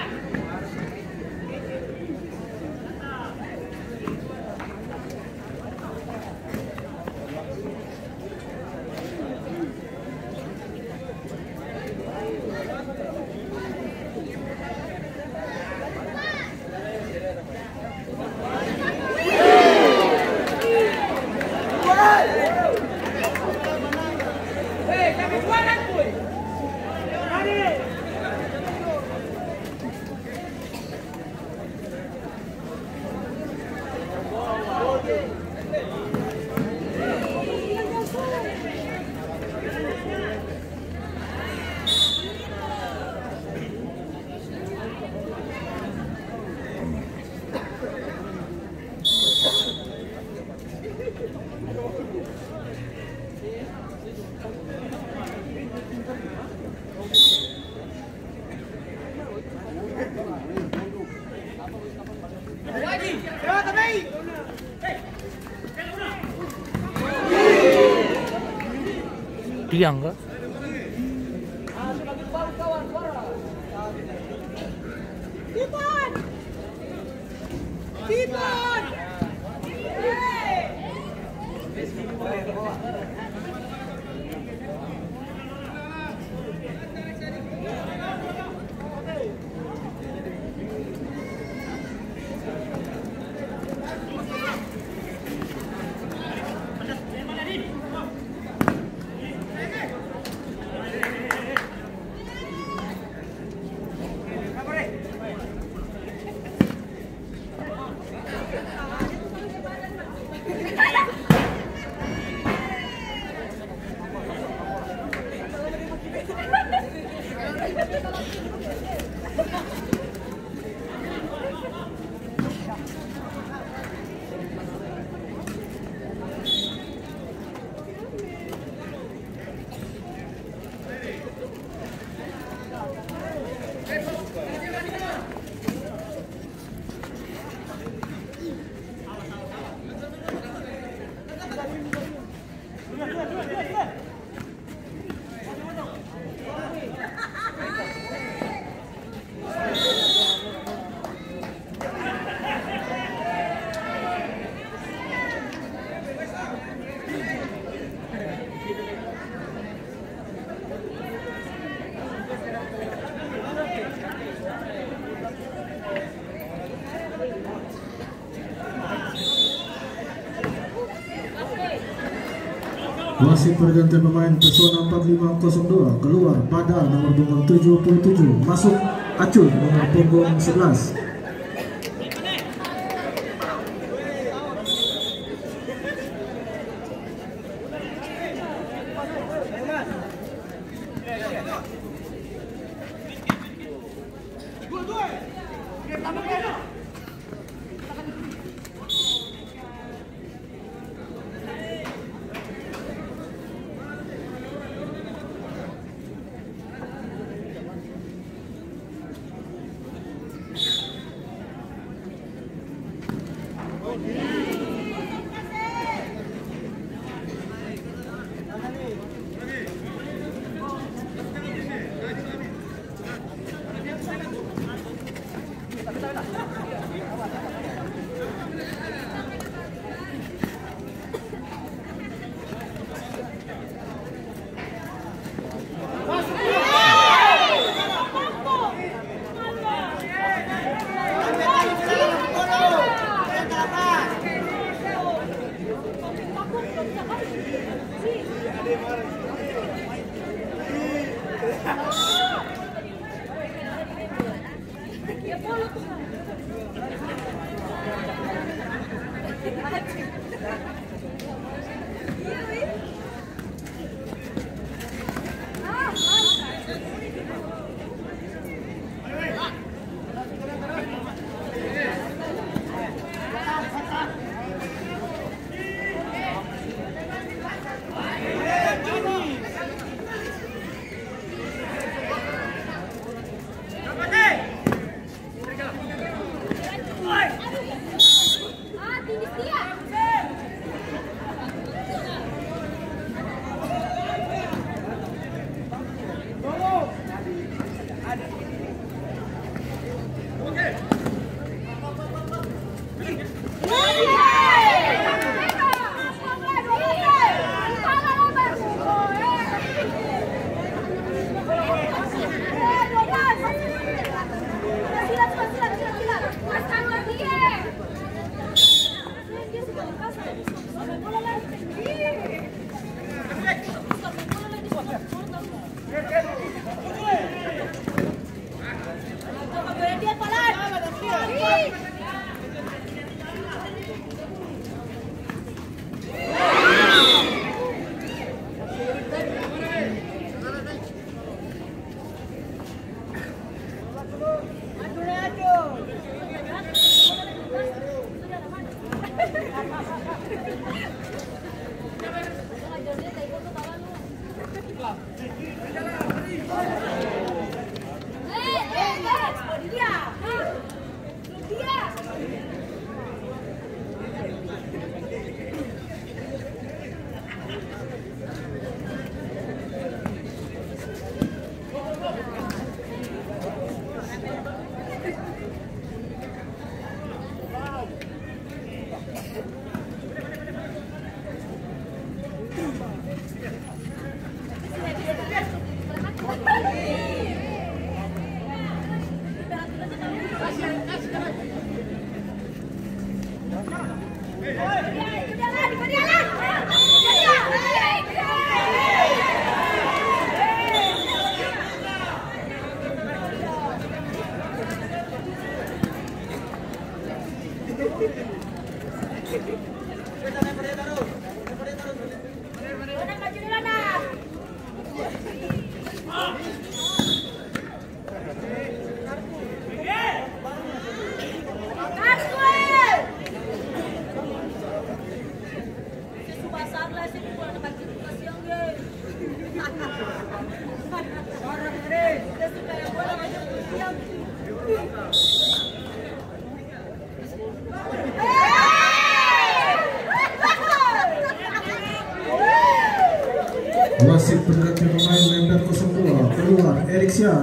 back. 两个 Wasit pergantian pemain Persona 4502 keluar pada nomor punggung 77 masuk Acul nomor punggung 11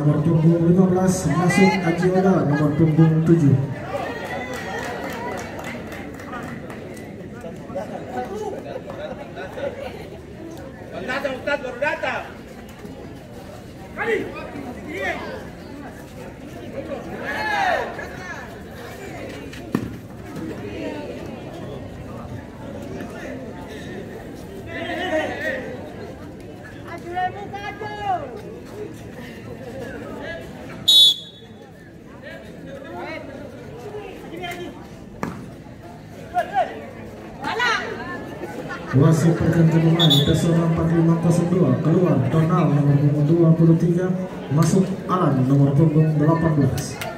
nomor punggung 15 masuk Ajiola nomor punggung 7 Wasit berganti pemain Pesona 4502 keluar Donald nomor punggung 23 masuk Alan nomor punggung 18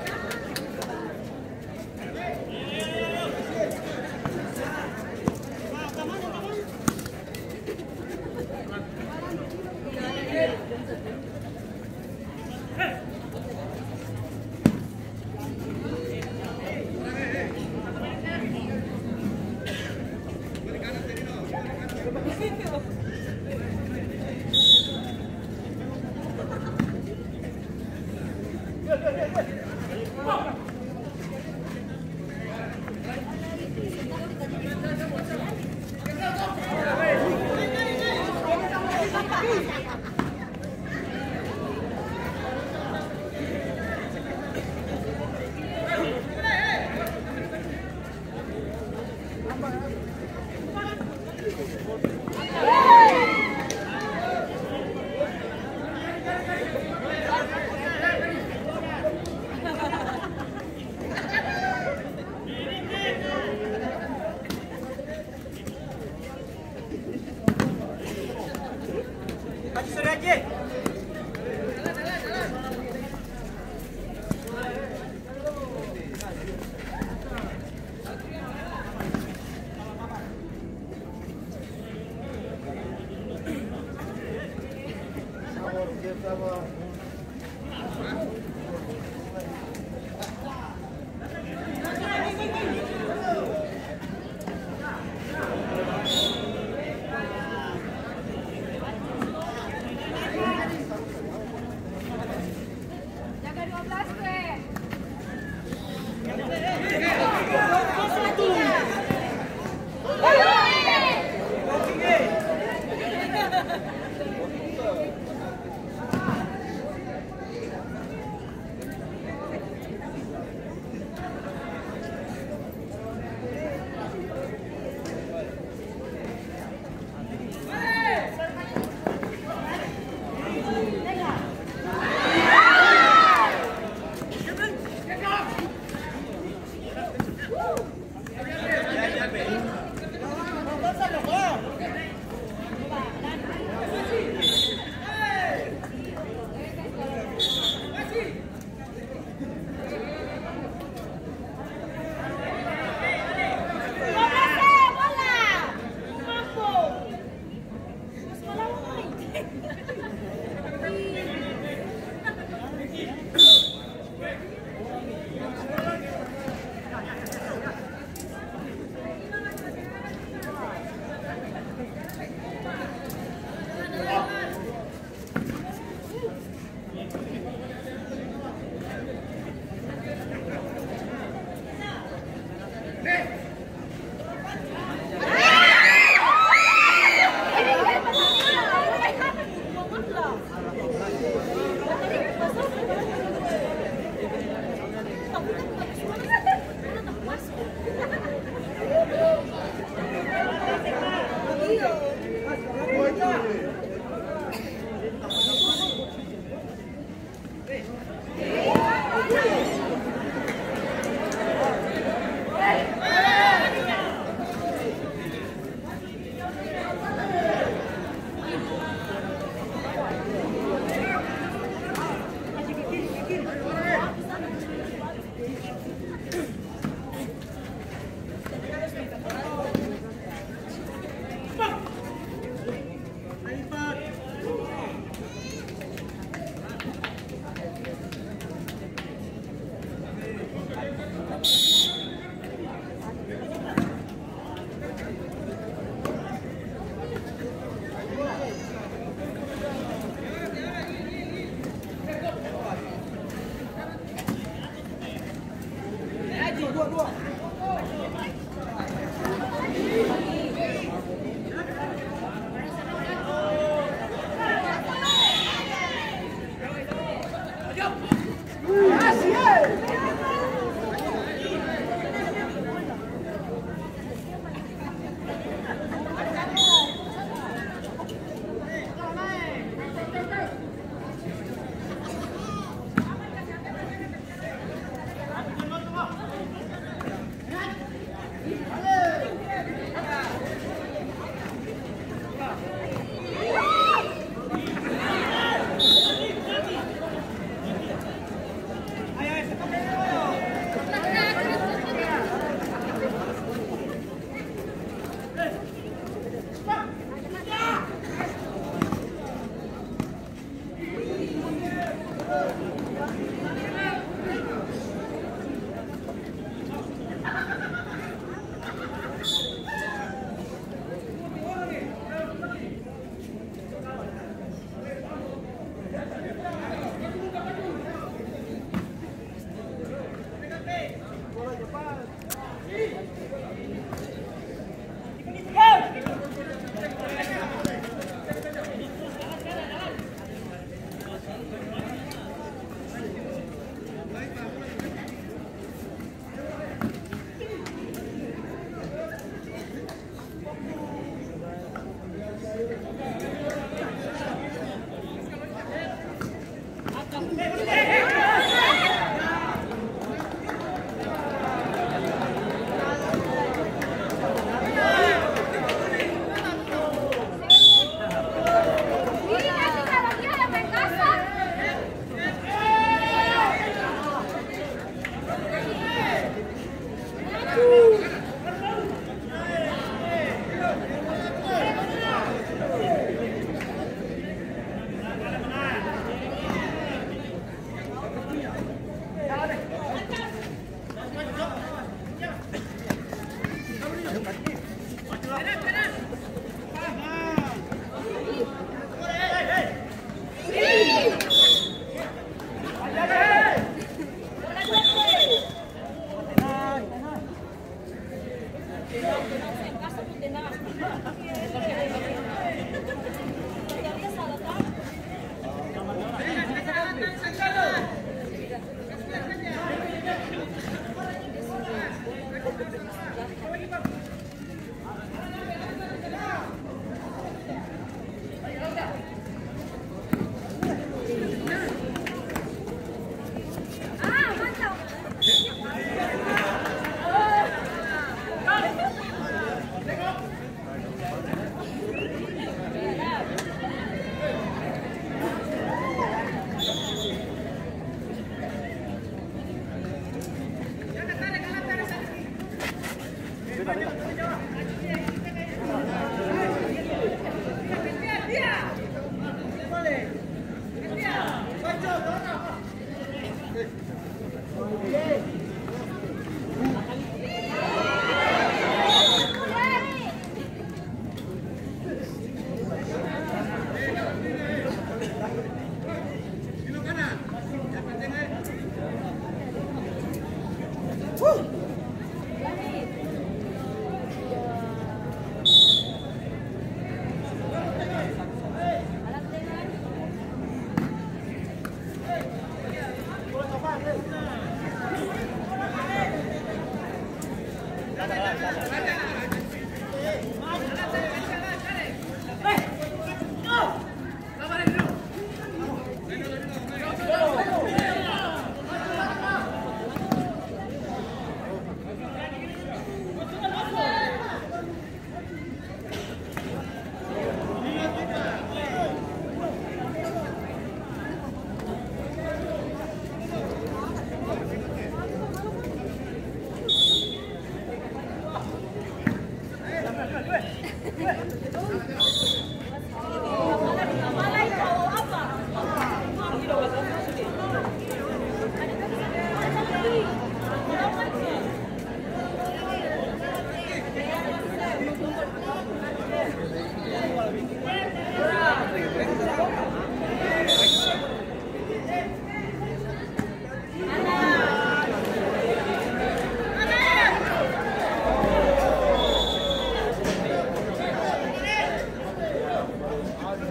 Thank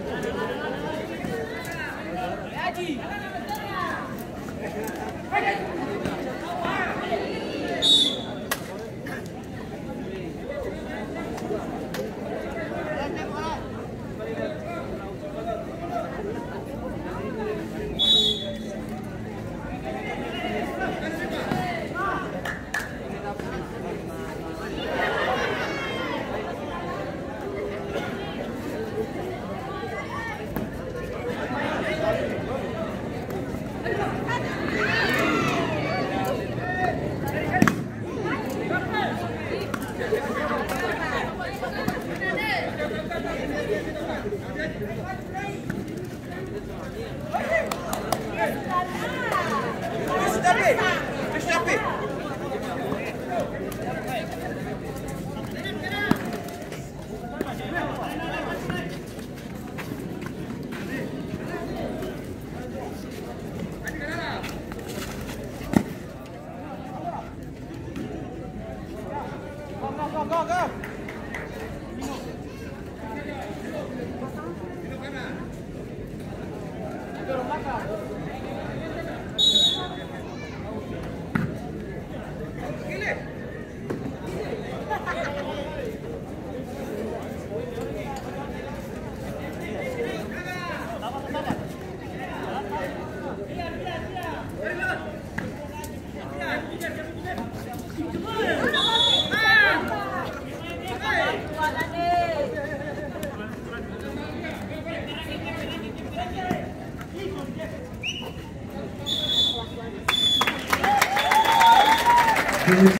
you. Pero